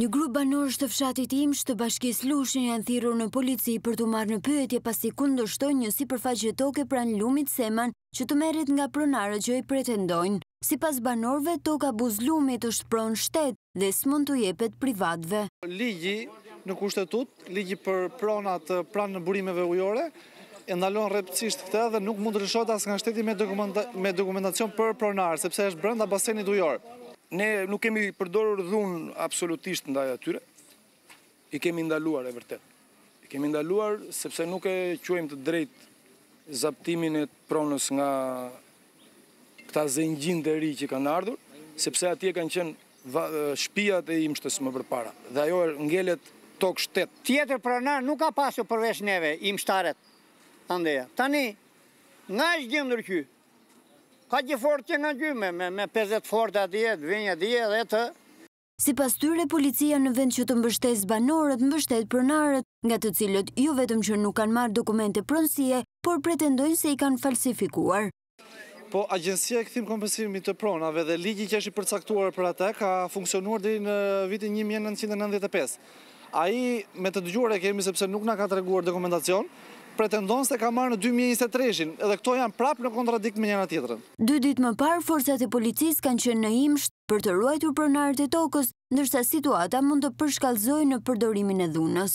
Një grup banorësh të fshatit Imsht të bashkisë Lushnjë janë thirrur në polici për t'u marrë në pyetje pasi kundërshtojnë një sipërfaqe toke pranë lumit Seman që të merret nga pronarët që i pretendojnë. Sipas banorëve, toka buzë lumit është pronë shtet, dhe s'mund t'u jepet privatëve. Ligji në Kushtetutë, ligji për pronat pranë burimeve ujore, e ndalon rreptësisht këtë dhe nuk mund të lëshohet as nga shteti me dokumentacion për pronarë, sepse është brenda basenit ujor. Ne nuk kemi përdorur dhunë absolutisht ndaj atyre, I kemi ndaluar e vërtetë. I kemi ndaluar sepse nuk e quajmë të drejtë zaptimin e pronës nga këta zengjintë e ri që kanë ardhur, sepse atje kanë qenë shpijat e Imshtës më përpara. Dhe ajo ngelet tokë shtet. Tjetër pronar nuk ka pasur përveç neve, imshtaret. Andeja. Tani, nga është gjendur ky? Ka që fort që nga ky, me 50 fort atje, të vinja atje dhe të Sipas tyre, policia në vend që të mbështesë banorët, mbështet pronarët, nga të cilët jo vetëm që nuk kanë marrë dokumente pronësie, por pretendojnë se i kanë falsifikuar. Po Agjencia e Kthim Kompensimit të Pronave dhe ligji që është i përcaktuar për ata ka funksionuar deri në vitin 1995. Ai me të dëgjuar e kemi sepse nuk na ka treguar dokumentacion, pretendon se ka marrë në 2023-shin, edhe këto janë prapë në kontradikt me njëra tjetrën. Dy ditë më parë, forcat e policisë kanë qenë në Imsht, për të ruajtur pronarët e tokës, ndërsa situata mund të përshkallëzojë në përdorimin e dhunës.